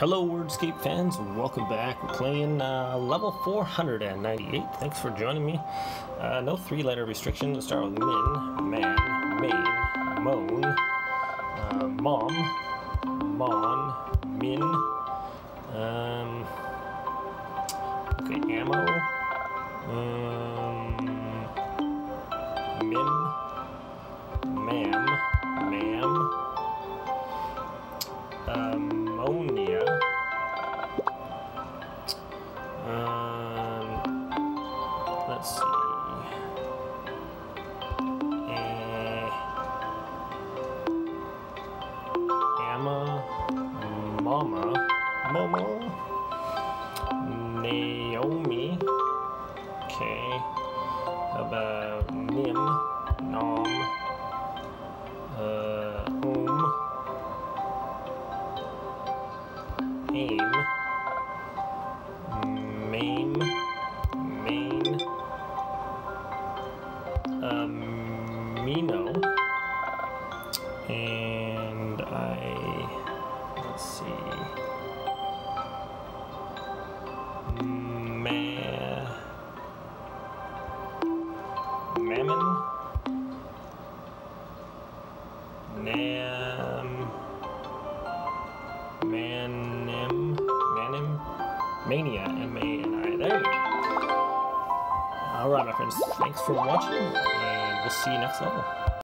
Hello, Wordscape fans. Welcome back. We're playing uh, level 498. Thanks for joining me. Uh, no three-letter restriction. Let's start with min, man, main, moan, uh, mom, mon, min. Um, okay, ammo. Um, mim, ma'am, ma'am. Ammonia. Let's see. Eh, Amma, Mama, Momo, Naomi. Okay. How about Nim, Nom, uh, Whom. aim, um, Mino, and I, let's see, ma, mammon, nam, Manim, Manim, Mania, M-A-N-I. There we go. Alright, my friends. Thanks for watching, we'll see you next level.